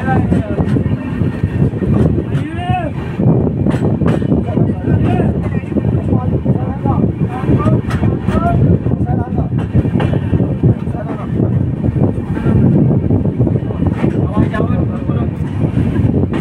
Bye-bye.